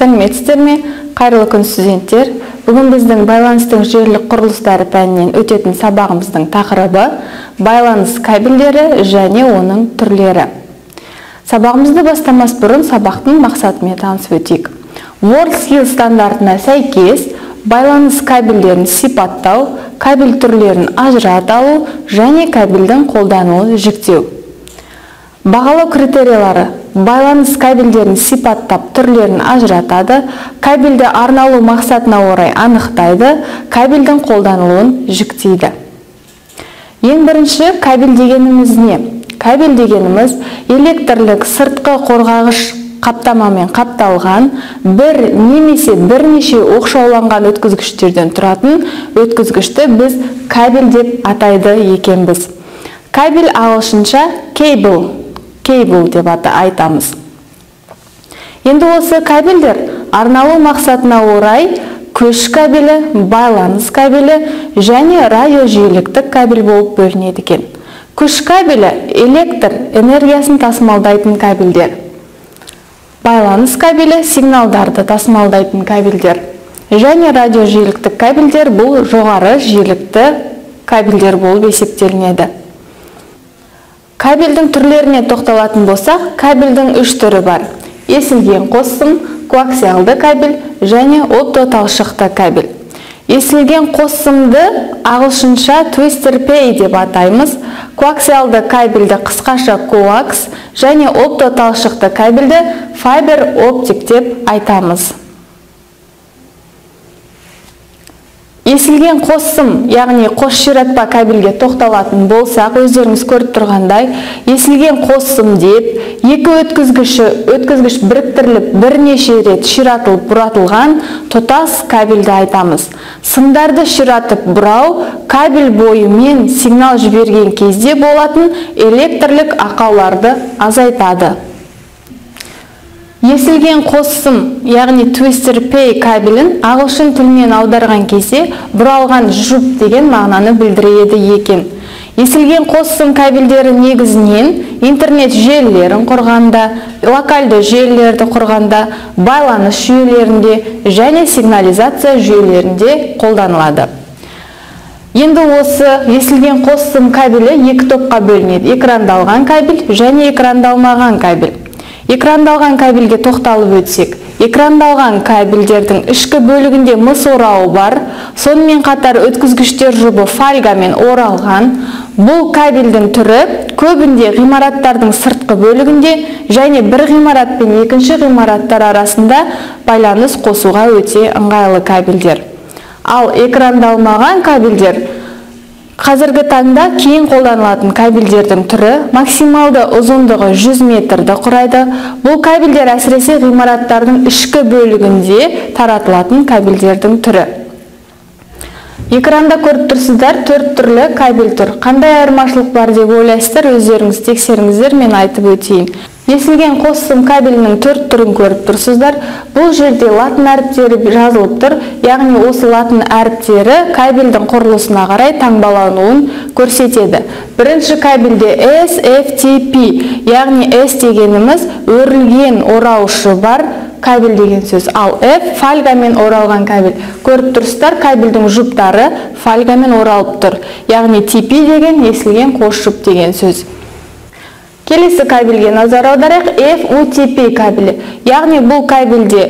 сәлеметсіздер ме қайырлы күн студенттер. Бүгін біздің байланыстың желілік құрылыстары пәнінен өтетін сабағымыздың тақырыбы байланыс кабельдері және оның түрлері. Сабағымызды бастамас бұрын сабақтың мақсатымен танысып өтейік. WorldSkills стандартына сәйкес байланыс кабельдерін сипаттау кабель түрлерін ажырата алу және кабельдің қолданылуын жіктеу. Бағалау критериялары. Байланыс кабельдерін сипаттап түрлерін ажыратады кабельді арналу мақсатына орай анықтайды кабельдің қолданылуын жіктейді. Ең бірінші кабель дегеніміз не? Кабель дегеніміз электрлік сыртқы қорғағыш қаптамамен қапталған бір немесе бірнеше оқшауланған өткізгіштерден тұратын өткізгішті біз кабель деп атайды екенбіз. Кабель ағылшынша кейбл кейбл деп айтамыз. Енді осы кабельдер арналу мақсатына орай көш кабелі байланыс кабелі және радиожиіліктік кабель болып бөлінеді екен. Күш кабелі электр энергиясын тасымалдайтын кабельдер. Байланыс кабелі сигналдарды тасымалдайтын кабельдер. Және радиожиіліктік кабельдер бұл жоғары жиілікті кабельдер болып есептелінеді. Кабельдің түрлеріне тоқталатын болсақ кабельдің үш түрі бар. Есілген қоссым коаксиалды кабель және оптоталшықты кабель. Есілген қоссымды ағылшынша твистер пей деп атаймыз. Коаксиалды кабельді қысқаша коакс және оптоталшықты кабельді файбер оптик деп айтамыз. Есілген қоссым яғни қос ширатпа кабельге тоқталатын болсақ өздеріңіз көріп тұрғандай есілген қоссым деп екі өткізгіші өткізгіш біріктіріліп бірнеше рет ширатылып бұратылған тұтас кабельді айтамыз. Сымдарды ширатып бұрау кабель бойымен сигнал жіберген кезде болатын электрлік ақауларды азайтады. Есілген қоссым яғни твистер пей кабелін ағылшын тілінен аударған кезде бұралған жұп деген мағынаны білдіреді екен. Есілген қоссым кабельдері негізінен интернет желілерін құрғанда локальды желілерді құрғанда байланыс жүйелерінде және сигнализация жүйелерінде қолданылады. Енді осы есілген қоссым кабелі екі топқа бөлінеді. Экрандалған кабель және экрандалмаған кабель. Экрандалған кабельге тоқталып өтсек экрандалған кабельдердің ішкі бөлігінде мыс орауы бар. Сонымен қатар өткізгіштер жұбы фольгамен оралған. Бұл кабельдің түрі көбінде ғимараттардың сыртқы бөлігінде және бір ғимарат пен екінші ғимараттар арасында байланыс қосуға өте ыңғайлы кабельдер. Ал экрандалмаған кабельдер қазіргі таңда кейін қолданылатын кабельдердің түрі максималды ұзындығы 100 метрді құрайды. Бұл кабельдер әсіресе ғимараттардың ішкі бөлігінде таратылатын кабельдердің түрі. Экранда көріп тұрсыздар төрт түрлі кабель тұр. Қандай айырмашылық бар деп ойлайсыздар өздеріңіз тексеріңіздер мен айтып өтейін. Есілген қоссым кабелінің төрт түрін көріп тұрсыздар. Бұл жерде латын әріптері жазылып тұр. Яғни осы латын әріптері кабельдің құрылысына қарай таңбалануын көрсетеді. Бірінші кабельде S, F, T, P яғни S дегеніміз өрілген ораушы бар кабель деген сөз. Ал F фольгамен оралған кабель. Көріп тұрсыздар кабельдің жұптары фольгамен оралып тұр. Яғни TP деген есілген қос жұп деген сөз. Келесі кабельге назар аударайық. FUTP кабелі. Яғни бұл кабельде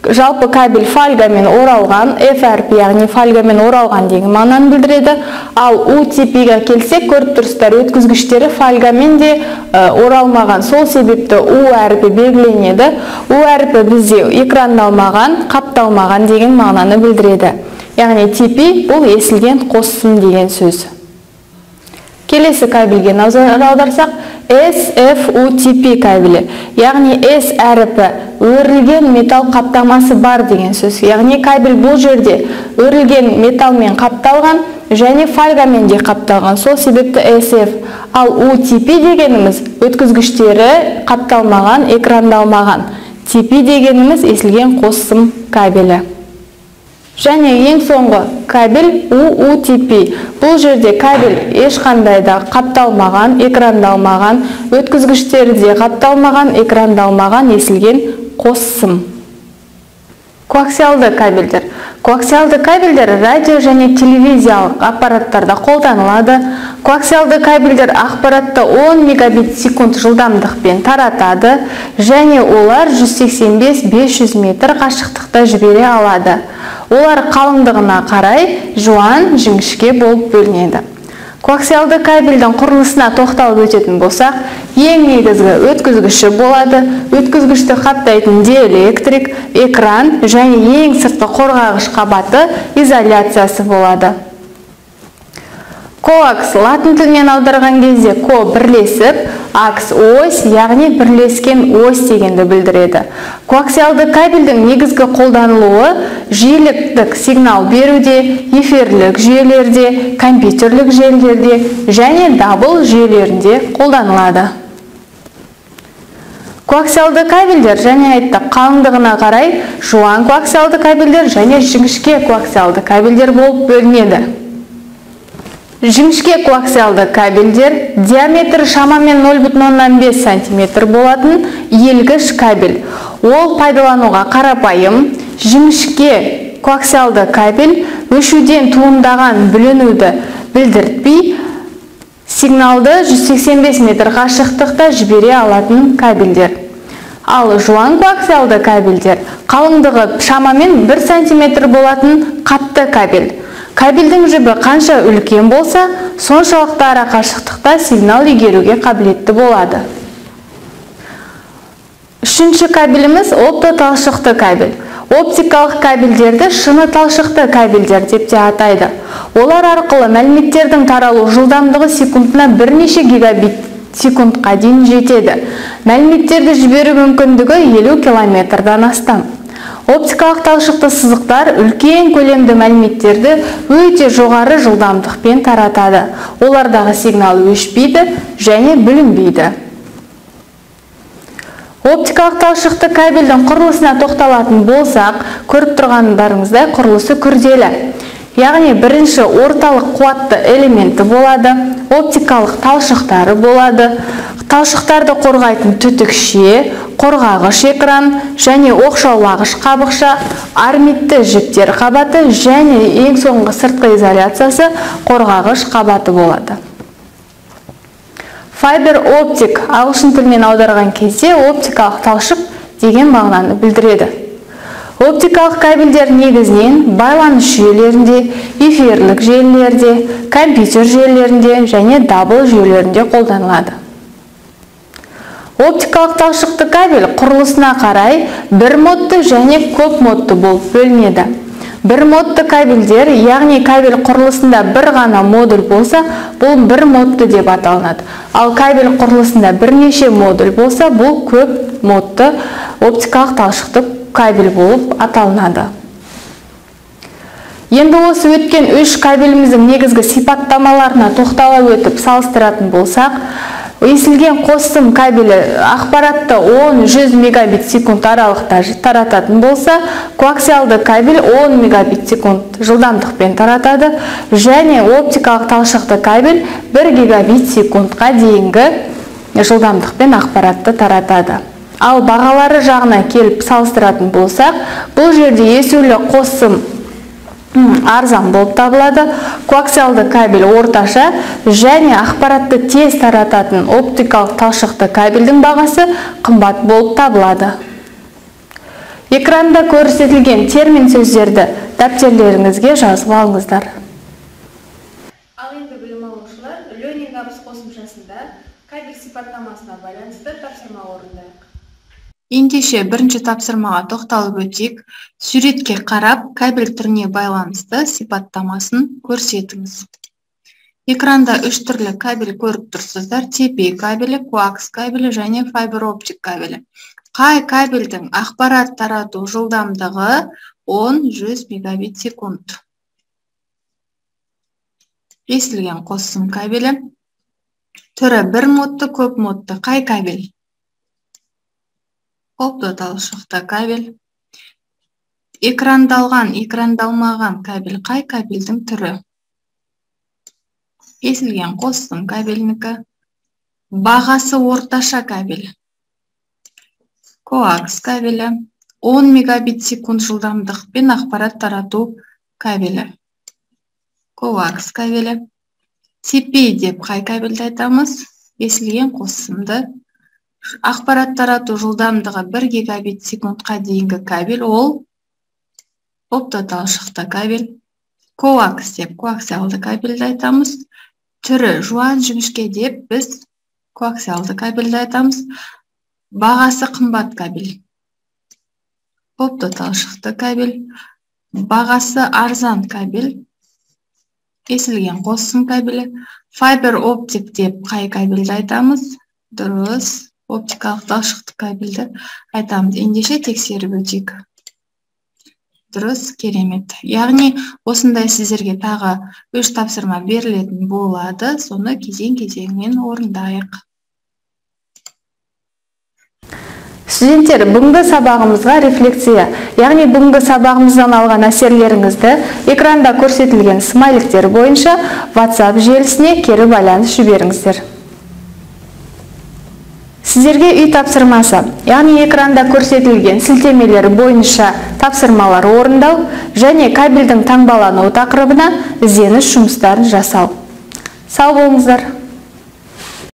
жалпы кабель фольгамен оралған F әрпі яғни фольгамен оралған деген мағынаны білдіреді. Ал UTP-ге келсек көріп тұрсыздар өткізгіштері фольгамен де оралмаған. Сол себепті U әрпі белгіленеді. U әрпі бізде экрандалмаған қапталмаған деген мағынаны білдіреді. Яғни TP бұл есілген қоссым деген сөз. Келесі кабельге назар аударсақ SFUTP кабелі яғни S әріпі өрілген металл қаптамасы бар деген сөз. Яғни кабель бұл жерде өрілген металлмен қапталған және фольгамен де қапталған. Сол себепті SF ал UTP дегеніміз өткізгіштері қапталмаған, экрандалмаған. TP дегеніміз есілген қоссым кабелі және ең соңғы кабель UUTP бұл жерде кабель ешқандай да қапталмаған экрандалмаған өткізгіштері де қапталмаған экрандалмаған есілген қос сым. Коаксиалды кабельдер. Коаксиалды кабельдер радио және телевизиялық аппараттарда қолданылады. Коаксиалды кабельдер ақпаратты 10 мегабит секунд жылдамдықпен таратады және олар 185-500 метр қашықтықта жібере алады. Олар қалыңдығына қарай жуан жіңішке болып бөлінеді. Коаксиалды кабельдің құрылысына тоқталып өтетін болсақ ең негізгі өткізгіші болады. Өткізгішті қаптайтын диэлектрик экран және ең сыртқы қорғағыш қабаты изоляциясы болады. Коакс латын тілінен аударған кезде ко бірлесіп акс ось яғни бірлескен ось дегенді білдіреді. Коаксиалды кабельдің негізгі қолданылуы жиіліктік сигнал беруде эфирлік жүйелерде компьютерлік желілерде және дабыл жүйелерінде қолданылады. Коаксиалды кабельдер және айттық қалыңдығына қарай жуан коаксиалды кабельдер және жіңішке коаксиалды кабельдер болып бөлінеді. Жіңішке коаксиалды кабельдер диаметрі шамамен 0,5 см болатын иілгіш кабель. Ол пайдалануға қарапайым жіңішке коаксиалды кабель өшуден туындаған бүлінуді білдіртпей сигналды 185 метр қашықтықта жібере алатын кабельдер. Ал жуан коаксиалды кабельдер қалыңдығы шамамен 1 см болатын қатты кабель. Кабельдің жібі қанша үлкен болса соншалықты ара қашықтықта сигнал игеруге қабілетті болады. Үшінші кабеліміз оптоталшықты кабель. Оптикалық кабельдерді шыны талшықты кабельдер деп те атайды. Олар арқылы мәліметтердің таралу жылдамдығы секундына бірнеше гигабит секундқа дейін жетеді. Мәліметтерді жіберу мүмкіндігі 50 километрдан астам. Оптикалық талшықты сызықтар үлкен көлемді мәліметтерді өте жоғары жылдамдықпен таратады. Олардағы сигнал өшпейді және бүлінбейді. Оптикалық талшықты кабельдің құрылысына тоқталатын болсақ көріп тұрғандарыңыздай құрылысы күрделі. Яғни бірінші орталық қуатты элементі болады оптикалық талшықтары болады. Талшықтарды қорғайтын түтікше қорғағыш экран және оқшаулағыш қабықша армитті жіптер қабаты және ең соңғы сыртқы изоляциясы қорғағыш қабаты болады. Файбер оптик ағылшын тілінен аударған кезде оптикалық талшық деген мағынаны білдіреді. Оптикалық кабельдер негізінен байланыс жүйелерінде эфирлік желілерде компьютер желілерінде және дабыл жүйелерінде қолданылады. Оптикалық талшықты кабель құрылысына қарай бір модты және көп модты болып бөлінеді. Бір модты кабельдер яғни кабель құрылысында бір ғана модуль болса бұл бір модты деп аталынады. Ал кабель құрылысында бірнеше модуль болса бұл көп модты оптикалық талшықты кабель болып аталынады. Енді осы өткен үш кабеліміздің негізгі сипаттамаларына тоқтала өтіп салыстыратын болсақ есілген қосым кабелі ақпаратты 10-100 мегабит секунд аралықта тарататын болса коаксиалды кабель 10 мегабит секунд жылдамдықпен таратады және оптикалық талшықты кабель 1 гигабит секундқа дейінгі жылдамдықпен ақпаратты таратады. Ал бағалары жағына келіп салыстыратын болсақ бұл жерде есулі қосым арзан болып табылады. Коаксиалды кабель орташа және ақпаратты тез тарататын оптикалық талшықты кабельдің бағасы қымбат болып табылады. Экранда көрсетілген термин сөздерді дәптерлеріңізге жазып алыңыздар. Ал енді білім алушылар apps қосымшасында кабель сипаттамасына байланысты тапсырма орындайық ендеше бірінші тапсырмаға тоқталып өтейік. Суретке қарап кабель түріне байланысты сипаттамасын көрсетіңіз. Экранда үш түрлі кабель көріп тұрсыздар. Тепе кабелі коакс кабелі және файбер оптик кабелі. Қай кабельдің ақпарат тарату жылдамдығы 10-100 мегабит секунд. Есілген қосым кабелі. Түрі бір модты көп модты қай кабель? Талшықты кабель. Экрандалған экрандалмаған кабель қай кабельдің түрі? Кесілген қосым кабельнікі. Бағасы орташа кабель. Коакс кабелі. 10 мегабит секунд жылдамдықпен ақпарат тарату кабелі. Коакс кабелі. Cp деп қай кабельді айтамыз? Кесілген қосымды ақпарат тарату жылдамдығы 1 гигабит секундқа дейінгі кабель ол оптоталшықты кабель коакс деп коаксиалды кабельді айтамыз. Түрі жуан жіңішке деп біз коаксиалды кабельді айтамыз. Бағасы қымбат кабель. Оптоталшықты кабель. Бағасы арзан кабель. Кесілген қосым кабелі. Файбер оптик деп қай кабельді айтамыз? Дұрыс. Оптикалық талшықты кабельді айтамыз ендеше тексеріп өтейік. Дұрыс керемет. Яғни осындай сіздерге тағы үш тапсырма берілетін болады. Соны кезең кезеңмен орындайық. Студенттер бүгінгі сабағымызға рефлексия. Яғни бүгінгі сабағымыздан алған әсерлеріңізді экранда көрсетілген смайликтер бойынша WhatsApp желісіне кері байланыс жіберіңіздер. Сіздерге үй тапсырмасы яғни экранда көрсетілген сілтемелер бойынша тапсырмалар орындау және кабельдің таңбалануы тақырыбына ізденіс жұмыстарын жасау. Сау болыңыздар!